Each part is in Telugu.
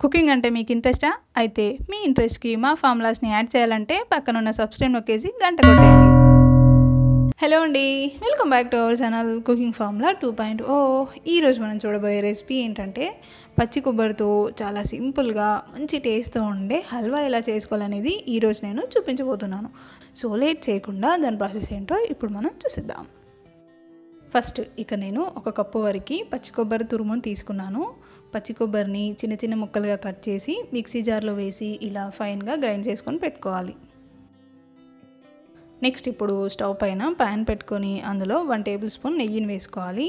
కుకింగ్ అంటే మీకు ఇంట్రెస్టా? అయితే మీ ఇంట్రెస్ట్కి మా ఫార్ములాస్ని యాడ్ చేయాలంటే పక్కనున్న సబ్స్క్రైబ్ నొక్కేసి గంట కొట్టేయండి. హలో అండి welcome back to our channel cooking formula two point O. ఈరోజు మనం చూడబోయే రెసిపీ ఏంటంటే పచ్చి కొబ్బరితో చాలా సింపుల్గా మంచి టేస్ట్తో ఉండే హల్వా ఎలా చేసుకోవాలనేది ఈరోజు నేను చూపించబోతున్నాను. సో లేట్ చేయకుండా దాని ప్రాసెస్ ఏంటో ఇప్పుడు మనం చూసిద్దాం. ఫస్ట్ ఇక నేను ఒక కప్పు వరకు పచ్చి కొబ్బరి తురుమును తీసుకున్నాను. పచ్చి కొబ్బరిని చిన్న చిన్న ముక్కలుగా కట్ చేసి మిక్సీ జార్లో వేసి ఇలా ఫైన్గా గ్రైండ్ చేసుకొని పెట్టుకోవాలి. నెక్స్ట్ ఇప్పుడు స్టవ్ పైన ప్యాన్ పెట్టుకొని అందులో వన్ టేబుల్ స్పూన్ నెయ్యిని వేసుకోవాలి.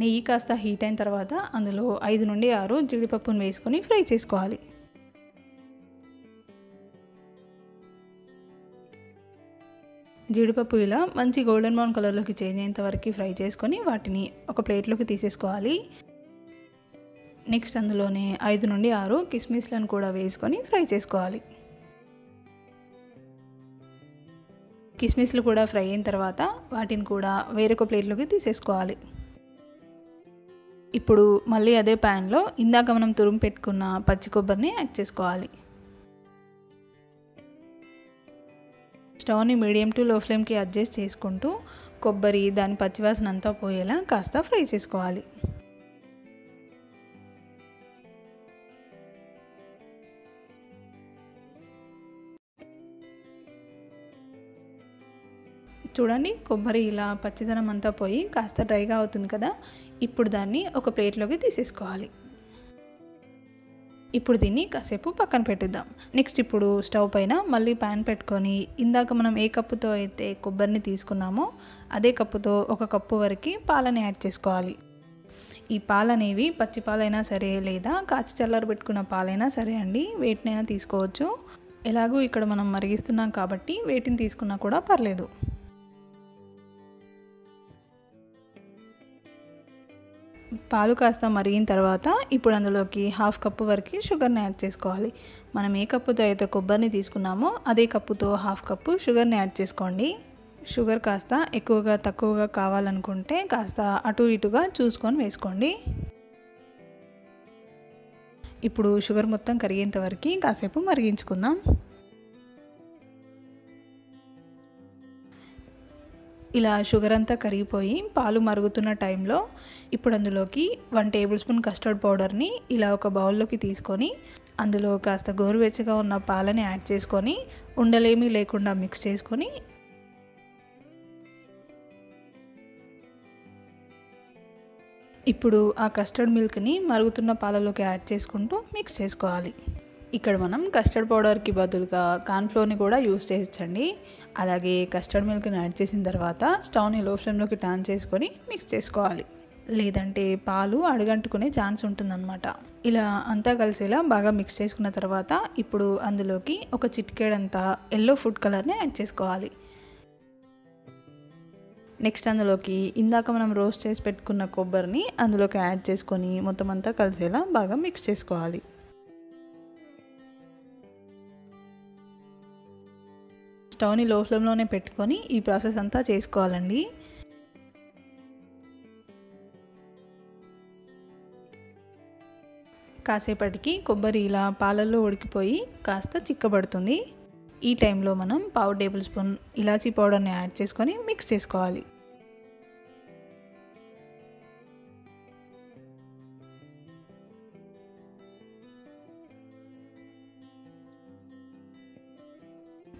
నెయ్యి కాస్త హీట్ అయిన తర్వాత అందులో ఐదు నుండి ఆరు జీడిపప్పును వేసుకొని ఫ్రై చేసుకోవాలి. జీడిపప్పు ఇలా మంచి గోల్డెన్ బ్రౌన్ కలర్లోకి చేంజ్ అయ్యేంత వరకు ఫ్రై చేసుకొని వాటిని ఒక ప్లేట్లోకి తీసేసుకోవాలి. నెక్స్ట్ అందులోనే ఐదు నుండి ఆరు కిస్మిస్లను కూడా వేసుకొని ఫ్రై చేసుకోవాలి. కిస్మిస్లు కూడా ఫ్రై అయిన తర్వాత వాటిని కూడా వేరొక ప్లేట్లోకి తీసేసుకోవాలి. ఇప్పుడు మళ్ళీ అదే ప్యాన్లో ఇందాక మనం తురుము పెట్టుకున్న పచ్చి కొబ్బరిని యాడ్ చేసుకోవాలి. స్టవ్ని మీడియం టు లో ఫ్లేమ్కి అడ్జస్ట్ చేసుకుంటూ కొబ్బరి దాని పచ్చివాసన అంతా పోయేలా కాస్త ఫ్రై చేసుకోవాలి. చూడండి కొబ్బరి ఇలా పచ్చిదనం అంతా పోయి కాస్త డ్రైగా అవుతుంది కదా ఇప్పుడు దాన్ని ఒక ప్లేట్లోకి తీసేసుకోవాలి. ఇప్పుడు దీన్ని కాసేపు పక్కన పెట్టిద్దాం. నెక్స్ట్ ఇప్పుడు స్టవ్ పైన మళ్ళీ ప్యాన్ పెట్టుకొని ఇందాక మనం ఏ కప్పుతో అయితే కొబ్బరిని తీసుకున్నామో అదే కప్పుతో ఒక కప్పు వరకు పాలని యాడ్ చేసుకోవాలి. ఈ పాలు అనేవి పచ్చి పాలైనా సరే లేదా కాచి చల్లారు పెట్టుకున్న పాలైనా సరే అండి వేటినైనా తీసుకోవచ్చు. ఎలాగూ ఇక్కడ మనం మరిగిస్తున్నాం కాబట్టి వేటిని తీసుకున్నా కూడా పర్లేదు. పాలు కాస్త మరిగిన తర్వాత ఇప్పుడు అందులోకి హాఫ్ కప్పు వరకు షుగర్ని యాడ్ చేసుకోవాలి. మనం ఏ కప్పుతో అయితే కొబ్బరిని తీసుకున్నామో అదే కప్పుతో హాఫ్ కప్పు షుగర్ని యాడ్ చేసుకోండి. షుగర్ కాస్త ఎక్కువగా తక్కువగా కావాలనుకుంటే కాస్త అటు ఇటుగా చూసుకొని వేసుకోండి. ఇప్పుడు షుగర్ మొత్తం కరిగేంత వరకు కాసేపు మరిగించుకుందాం. ఇలా షుగర్ అంతా కరిగిపోయి పాలు మరుగుతున్న టైంలో ఇప్పుడు అందులోకి వన్ టేబుల్ స్పూన్ కస్టర్డ్ పౌడర్ని ఇలా ఒక బౌల్లోకి తీసుకొని అందులో కాస్త గోరువెచ్చగా ఉన్న పాలని యాడ్ చేసుకొని ఉండలేమీ లేకుండా మిక్స్ చేసుకొని ఇప్పుడు ఆ కస్టర్డ్ మిల్క్ని మరుగుతున్న పాలలోకి యాడ్ చేసుకుంటూ మిక్స్ చేసుకోవాలి. ఇక్కడ మనం కస్టర్డ్ పౌడర్కి బదులుగా కార్న్ఫ్లోర్ని కూడా యూస్ చేయొచ్చండి. అలాగే కస్టర్డ్ మిల్క్ని యాడ్ చేసిన తర్వాత స్టవ్ని లో ఫ్లేమ్లోకి టర్న్ చేసుకొని మిక్స్ చేసుకోవాలి. లేదంటే పాలు అడుగంటుకునే ఛాన్స్ ఉంటుందన్నమాట. ఇలా అంతా కలిసేలా బాగా మిక్స్ చేసుకున్న తర్వాత ఇప్పుడు అందులోకి ఒక చిట్కేడంతా ఎల్లో ఫుడ్ కలర్ని యాడ్ చేసుకోవాలి. నెక్స్ట్ అందులోకి ఇందాక మనం రోస్ట్ చేసి పెట్టుకున్న కొబ్బరిని అందులోకి యాడ్ చేసుకొని మొత్తం అంతా కలిసేలా బాగా మిక్స్ చేసుకోవాలి. స్టవ్ని లో ఫ్లేమ్లోనే పెట్టుకొని ఈ ప్రాసెస్ అంతా చేసుకోవాలండి. కాసేపటికి కొబ్బరి ఇలా పాలల్లో ఉడికిపోయి కాస్త చిక్కబడుతుంది. ఈ టైంలో మనం పావు టేబుల్ స్పూన్ ఇలాచీ పౌడర్ని యాడ్ చేసుకొని మిక్స్ చేసుకోవాలి.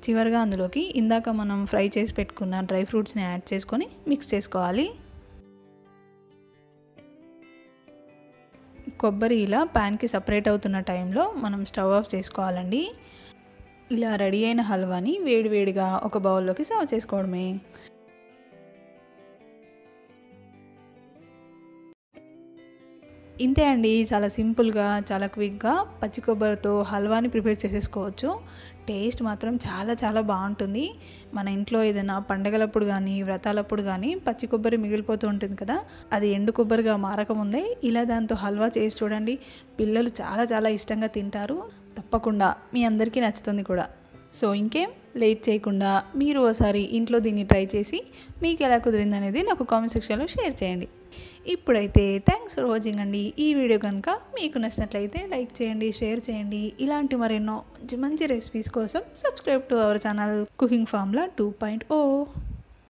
చివరిగా అందులోకి ఇందాక మనం ఫ్రై చేసి పెట్టుకున్న డ్రై ఫ్రూట్స్ని యాడ్ చేసుకొని మిక్స్ చేసుకోవాలి. కొబ్బరి ఇలా ప్యాన్కి సపరేట్ అవుతున్న టైంలో మనం స్టవ్ ఆఫ్ చేసుకోవాలండి. ఇలా రెడీ అయిన హల్వాని వేడివేడిగా ఒక బౌల్లోకి సర్వ్ చేసుకోవడమే. ఇంతే అండి చాలా సింపుల్గా చాలా క్విక్గా పచ్చి కొబ్బరితో హల్వాని ప్రిపేర్ చేసేసుకోవచ్చు. టేస్ట్ మాత్రం చాలా చాలా బాగుంటుంది. మన ఇంట్లో ఏదైనా పండగలప్పుడు కానీ వ్రతాలప్పుడు కానీ పచ్చి కొబ్బరి మిగిలిపోతూ ఉంటుంది కదా అది ఎండు కొబ్బరిగా మారకముందే ఇలా దాంతో హల్వా చేసి చూడండి. పిల్లలు చాలా చాలా ఇష్టంగా తింటారు. తప్పకుండా మీ అందరికీ నచ్చుతుంది కూడా. సో ఇంకేం లేట్ చేయకుండా మీరు ఒకసారి ఇంట్లో దీన్ని ట్రై చేసి మీకు ఎలా కుదిరింది అనేది నాకు కామెంట్ సెక్షన్లో షేర్ చేయండి. ఇప్పుడైతే థ్యాంక్స్ ఫర్ వాచింగ్ అండి. ఈ వీడియో కనుక మీకు నచ్చినట్లయితే లైక్ చేయండి షేర్ చేయండి. ఇలాంటి మరెన్నో మంచి మంచి రెసిపీస్ కోసం subscribe to our channel cooking formula two point O